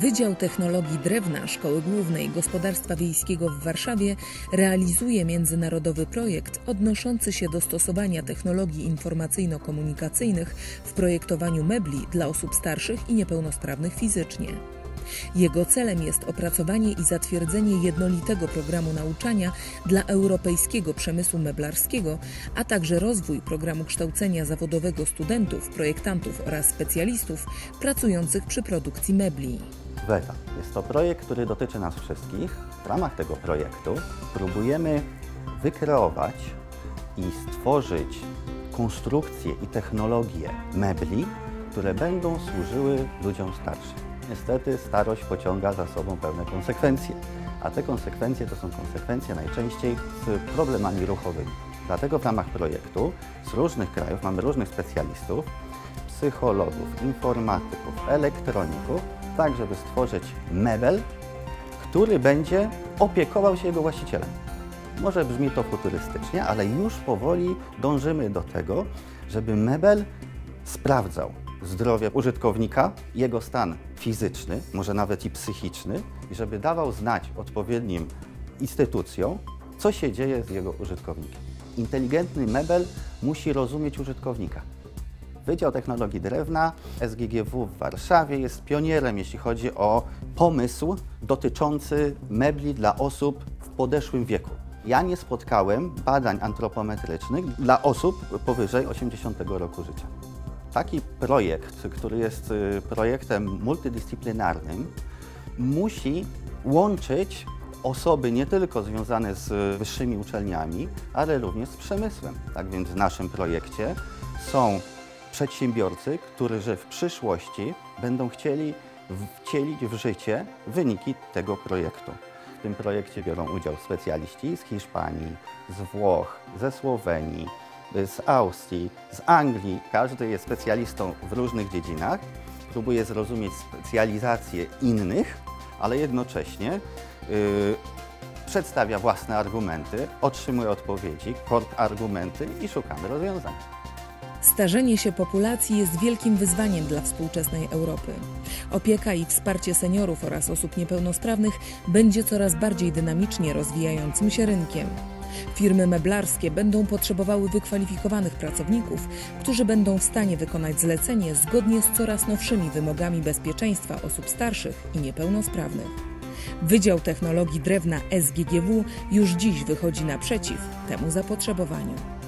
Wydział Technologii Drewna Szkoły Głównej Gospodarstwa Wiejskiego w Warszawie realizuje międzynarodowy projekt odnoszący się do stosowania technologii informacyjno-komunikacyjnych w projektowaniu mebli dla osób starszych i niepełnosprawnych fizycznie. Jego celem jest opracowanie i zatwierdzenie jednolitego programu nauczania dla europejskiego przemysłu meblarskiego, a także rozwój programu kształcenia zawodowego studentów, projektantów oraz specjalistów pracujących przy produkcji mebli. WETA. Jest to projekt, który dotyczy nas wszystkich. W ramach tego projektu próbujemy wykreować i stworzyć konstrukcje i technologie mebli, które będą służyły ludziom starszym. Niestety starość pociąga za sobą pewne konsekwencje, a te konsekwencje to są konsekwencje najczęściej z problemami ruchowymi. Dlatego w ramach projektu z różnych krajów mamy różnych specjalistów, psychologów, informatyków, elektroników, tak żeby stworzyć mebel, który będzie opiekował się jego właścicielem. Może brzmi to futurystycznie, ale już powoli dążymy do tego, żeby mebel sprawdzał zdrowie użytkownika, jego stan fizyczny, może nawet i psychiczny, i żeby dawał znać odpowiednim instytucjom, co się dzieje z jego użytkownikiem. Inteligentny mebel musi rozumieć użytkownika. Wydział Technologii Drewna SGGW w Warszawie jest pionierem, jeśli chodzi o pomysł dotyczący mebli dla osób w podeszłym wieku. Ja nie spotkałem badań antropometrycznych dla osób powyżej 80 roku życia. Taki projekt, który jest y, projektem multidyscyplinarnym, musi łączyć osoby nie tylko związane z wyższymi uczelniami, ale również z przemysłem. Tak więc w naszym projekcie są przedsiębiorcy, którzy w przyszłości będą chcieli wcielić w życie wyniki tego projektu. W tym projekcie biorą udział specjaliści z Hiszpanii, z Włoch, ze Słowenii, z Austrii, z Anglii. Każdy jest specjalistą w różnych dziedzinach, próbuje zrozumieć specjalizację innych, ale jednocześnie yy, przedstawia własne argumenty, otrzymuje odpowiedzi, argumenty i szukamy rozwiązań. Starzenie się populacji jest wielkim wyzwaniem dla współczesnej Europy. Opieka i wsparcie seniorów oraz osób niepełnosprawnych będzie coraz bardziej dynamicznie rozwijającym się rynkiem. Firmy meblarskie będą potrzebowały wykwalifikowanych pracowników, którzy będą w stanie wykonać zlecenie zgodnie z coraz nowszymi wymogami bezpieczeństwa osób starszych i niepełnosprawnych. Wydział Technologii Drewna SGGW już dziś wychodzi naprzeciw temu zapotrzebowaniu.